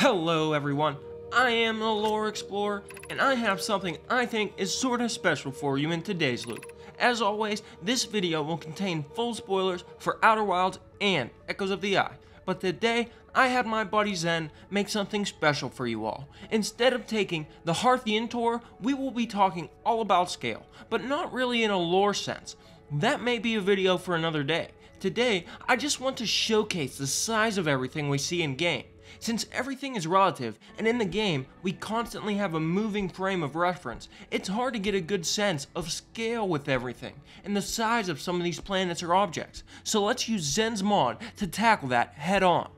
Hello everyone, I am the Lore Explorer, and I have something I think is sorta special for you in today's loop. As always, this video will contain full spoilers for Outer Wilds and Echoes of the Eye, but today I had my buddy Xen make something special for you all. Instead of taking the Hearthian tour, we will be talking all about scale, but not really in a lore sense. That may be a video for another day. Today, I just want to showcase the size of everything we see in game. Since everything is relative, and in the game, we constantly have a moving frame of reference, it's hard to get a good sense of scale with everything, and the size of some of these planets or objects. So let's use Xen's mod to tackle that head on.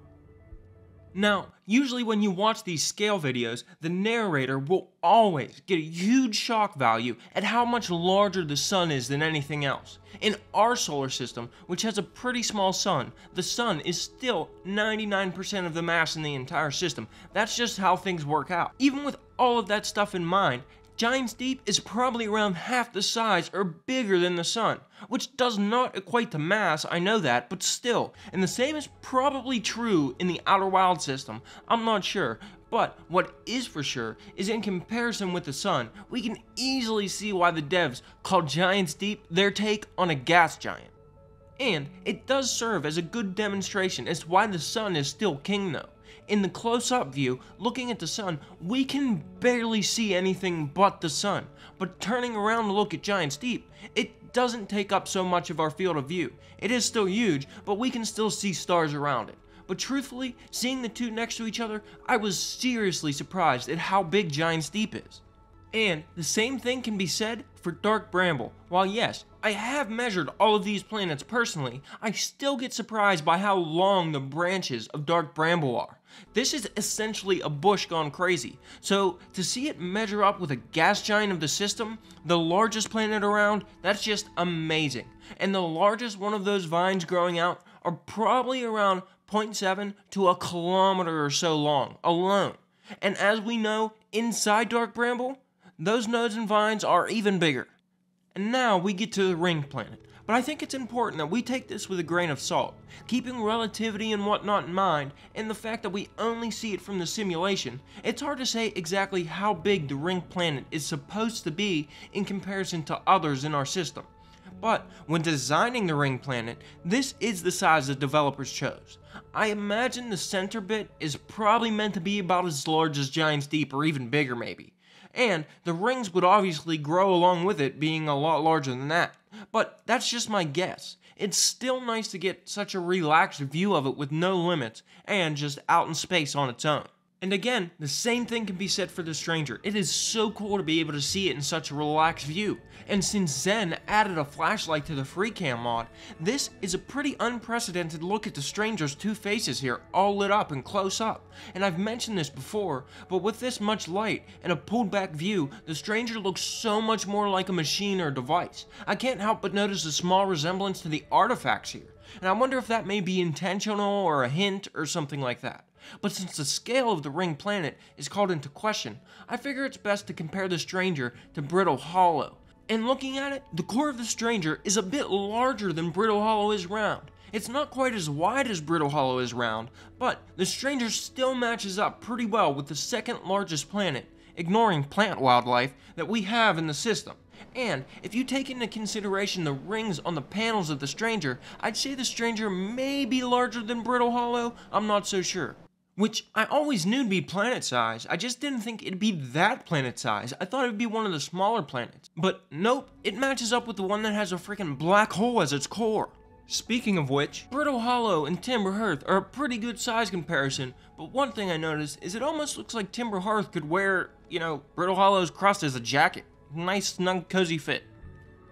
Now, usually when you watch these scale videos, the narrator will always get a huge shock value at how much larger the sun is than anything else. In our solar system, which has a pretty small sun, the sun is still 99% of the mass in the entire system. That's just how things work out. Even with all of that stuff in mind, Giant's Deep is probably around half the size or bigger than the Sun, which does not equate to mass, I know that, but still. And the same is probably true in the Outer Wild system, I'm not sure. But what is for sure is in comparison with the Sun, we can easily see why the devs called Giant's Deep their take on a gas giant. And it does serve as a good demonstration as to why the Sun is still king though. In the close-up view, looking at the sun, we can barely see anything but the sun. But turning around to look at Giant's Deep, it doesn't take up so much of our field of view. It is still huge, but we can still see stars around it. But truthfully, seeing the two next to each other, I was seriously surprised at how big Giant's Deep is. And the same thing can be said for Dark Bramble. While yes, I have measured all of these planets personally, I still get surprised by how long the branches of Dark Bramble are. This is essentially a bush gone crazy, so to see it measure up with a gas giant of the system, the largest planet around, that's just amazing. And the largest one of those vines growing out are probably around 0.7 to a kilometer or so long, alone. And as we know, inside Dark Bramble, those nodes and vines are even bigger. And now we get to the ring planet. But I think it's important that we take this with a grain of salt, keeping relativity and whatnot in mind, and the fact that we only see it from the simulation, it's hard to say exactly how big the ring planet is supposed to be in comparison to others in our system. But when designing the ring planet, this is the size the developers chose. I imagine the center bit is probably meant to be about as large as Giant's Deep or even bigger maybe and the rings would obviously grow along with it being a lot larger than that. But that's just my guess. It's still nice to get such a relaxed view of it with no limits and just out in space on its own. And again, the same thing can be said for The Stranger. It is so cool to be able to see it in such a relaxed view. And since Xen added a flashlight to the free cam mod, this is a pretty unprecedented look at The Stranger's two faces here, all lit up and close up. And I've mentioned this before, but with this much light and a pulled back view, The Stranger looks so much more like a machine or device. I can't help but notice a small resemblance to the artifacts here. And I wonder if that may be intentional or a hint or something like that. But since the scale of the ring planet is called into question, I figure it's best to compare the stranger to Brittle Hollow. And looking at it, the core of the stranger is a bit larger than Brittle Hollow is round. It's not quite as wide as Brittle Hollow is round, but the stranger still matches up pretty well with the second largest planet, ignoring plant wildlife, that we have in the system. And if you take into consideration the rings on the panels of the stranger, I'd say the stranger may be larger than Brittle Hollow, I'm not so sure. Which I always knew to be planet size, I just didn't think it'd be that planet size. I thought it'd be one of the smaller planets. But nope, it matches up with the one that has a freaking black hole as its core. Speaking of which, Brittle Hollow and Timber Hearth are a pretty good size comparison, but one thing I noticed is it almost looks like Timber Hearth could wear, you know, Brittle Hollow's crust as a jacket. Nice, snug, cozy fit.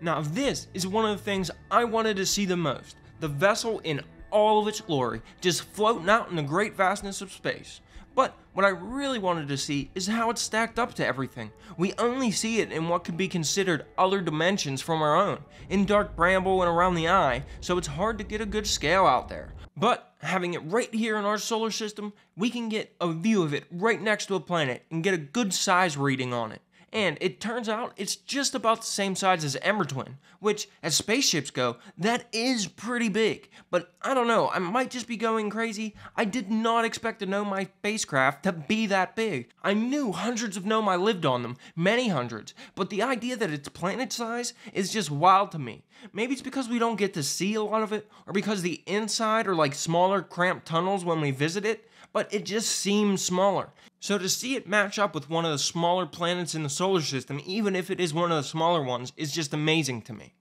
Now this is one of the things I wanted to see the most. The vessel in all of its glory, just floating out in the great vastness of space. But what I really wanted to see is how it's stacked up to everything. We only see it in what could be considered other dimensions from our own, in Dark Bramble and around the eye, so it's hard to get a good scale out there. But having it right here in our solar system, we can get a view of it right next to a planet and get a good size reading on it. And it turns out it's just about the same size as Ember Twin, which, as spaceships go, that is pretty big. But I don't know, I might just be going crazy. I did not expect a Nomai spacecraft to be that big. I knew hundreds of Nomai lived on them, many hundreds, but the idea that it's planet size is just wild to me. Maybe it's because we don't get to see a lot of it, or because the inside are like smaller, cramped tunnels when we visit it, but it just seems smaller. So to see it match up with one of the smaller planets in the solar system, even if it is one of the smaller ones, is just amazing to me.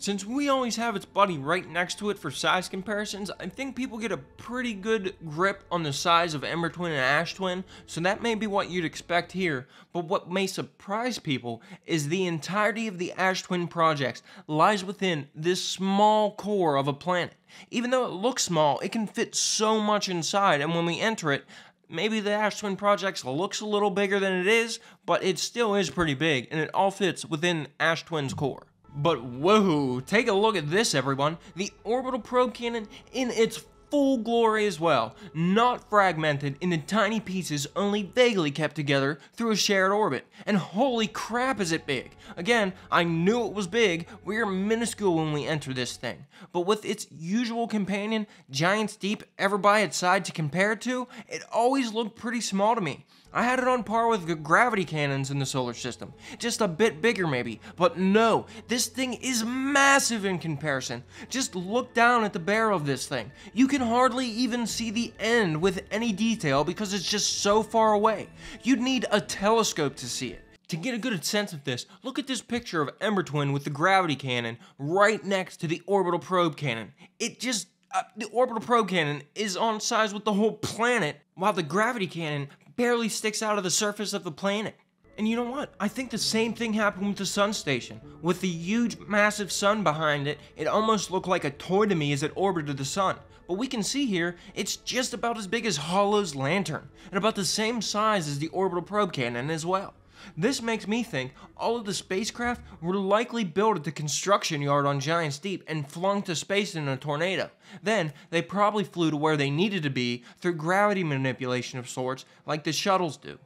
Since we always have its buddy right next to it for size comparisons, I think people get a pretty good grip on the size of Ember Twin and Ash Twin, so that may be what you'd expect here, but what may surprise people is the entirety of the Ash Twin projects lies within this small core of a planet. Even though it looks small, it can fit so much inside, and when we enter it, maybe the Ash Twin Projects looks a little bigger than it is, but it still is pretty big, and it all fits within Ash Twin's core. But whoa, take a look at this everyone. The orbital probe cannon in its full glory as well, not fragmented into tiny pieces only vaguely kept together through a shared orbit. And holy crap is it big! Again, I knew it was big, we are minuscule when we enter this thing. But with its usual companion, Giant's Deep, ever by its side to compare it to, it always looked pretty small to me. I had it on par with the gravity cannons in the solar system, just a bit bigger maybe, but no, this thing is massive in comparison. Just look down at the barrel of this thing. You can hardly even see the end with any detail because it's just so far away. You'd need a telescope to see it. To get a good sense of this, look at this picture of Ember Twin with the gravity cannon right next to the orbital probe cannon. It just uh, the orbital probe cannon is on size with the whole planet, while the gravity cannon barely sticks out of the surface of the planet. And you know what? I think the same thing happened with the sun station. With the huge, massive sun behind it, it almost looked like a toy to me as it orbited the sun. But we can see here, it's just about as big as Hollow's lantern, and about the same size as the orbital probe cannon as well. This makes me think all of the spacecraft were likely built at the construction yard on Giant's Deep and flung to space in a tornado. Then, they probably flew to where they needed to be through gravity manipulation of sorts, like the shuttles do.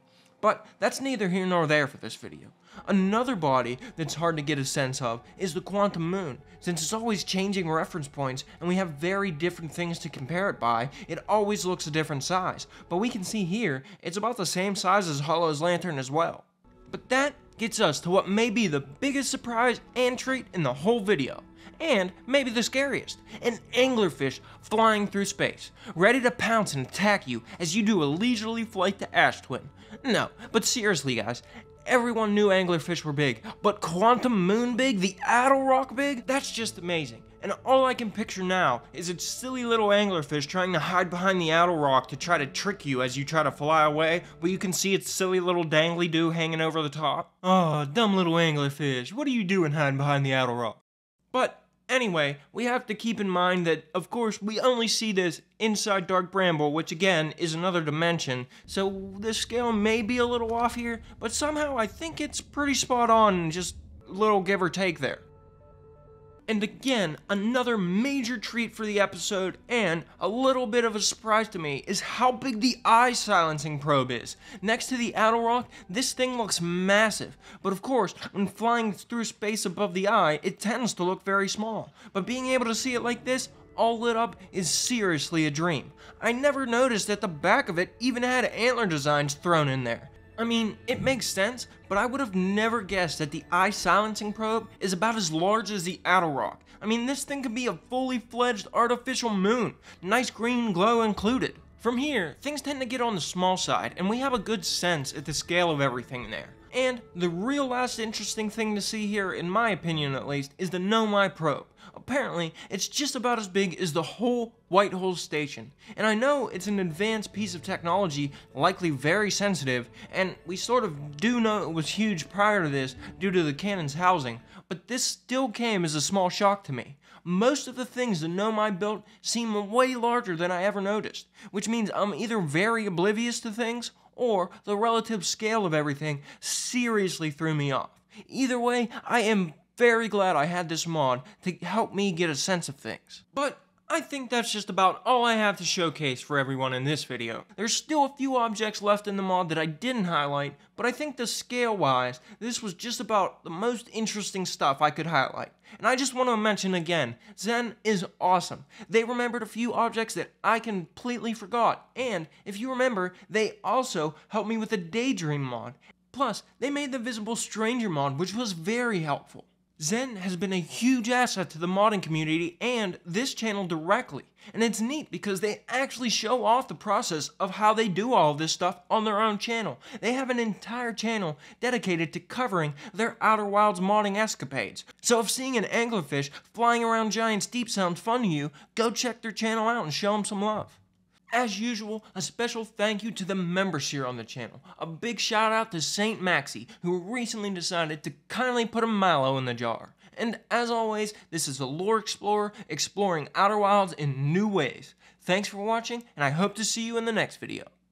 But that's neither here nor there for this video. Another body that's hard to get a sense of is the quantum moon. Since it's always changing reference points and we have very different things to compare it by, it always looks a different size. But we can see here, it's about the same size as Hollow's lantern as well. But that gets us to what may be the biggest surprise and treat in the whole video. And maybe the scariest, an anglerfish flying through space, ready to pounce and attack you as you do a leisurely flight to Ash Twin. No, but seriously guys, everyone knew anglerfish were big, but Quantum Moon big, the Attlerock big, that's just amazing and all I can picture now is its silly little anglerfish trying to hide behind the Attlerock to try to trick you as you try to fly away, but you can see its silly little dangly do hanging over the top. Oh, dumb little anglerfish, what are you doing hiding behind the Attlerock? But Anyway, we have to keep in mind that, of course, we only see this inside Dark Bramble, which again is another dimension, so the scale may be a little off here, but somehow I think it's pretty spot on, just a little give or take there. And again, another major treat for the episode, and a little bit of a surprise to me, is how big the eye silencing probe is. Next to the Attlerock, this thing looks massive, but of course, when flying through space above the eye, it tends to look very small. But being able to see it like this, all lit up, is seriously a dream. I never noticed that the back of it even had antler designs thrown in there. I mean, it makes sense, but I would have never guessed that the eye silencing probe is about as large as the Attlerock. I mean, this thing could be a fully fledged artificial moon, nice green glow included. From here, things tend to get on the small side, and we have a good sense at the scale of everything there. And the real last interesting thing to see here, in my opinion at least, is the Nomai probe. Apparently, it's just about as big as the whole Whitehole station. And I know it's an advanced piece of technology, likely very sensitive, and we sort of do know it was huge prior to this due to the cannon's housing, but this still came as a small shock to me. Most of the things the Nomai built seem way larger than I ever noticed, which means I'm either very oblivious to things or the relative scale of everything seriously threw me off. Either way, I am very glad I had this mod to help me get a sense of things. But I think that's just about all I have to showcase for everyone in this video. There's still a few objects left in the mod that I didn't highlight, but I think the scale wise, this was just about the most interesting stuff I could highlight. And I just want to mention again, Xen is awesome. They remembered a few objects that I completely forgot, and if you remember, they also helped me with the Daydream mod. Plus, they made the Visible Stranger mod, which was very helpful. Xen has been a huge asset to the modding community and this channel directly. And it's neat because they actually show off the process of how they do all this stuff on their own channel. They have an entire channel dedicated to covering their Outer Wilds modding escapades. So if seeing an anglerfish flying around giants deep sounds fun to you, go check their channel out and show them some love. As usual, a special thank you to the members here on the channel. A big shout out to Saint Maxi, who recently decided to kindly put a Milo in the jar. And as always, this is the Lore Explorer exploring Outer Wilds in new ways. Thanks for watching, and I hope to see you in the next video.